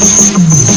Música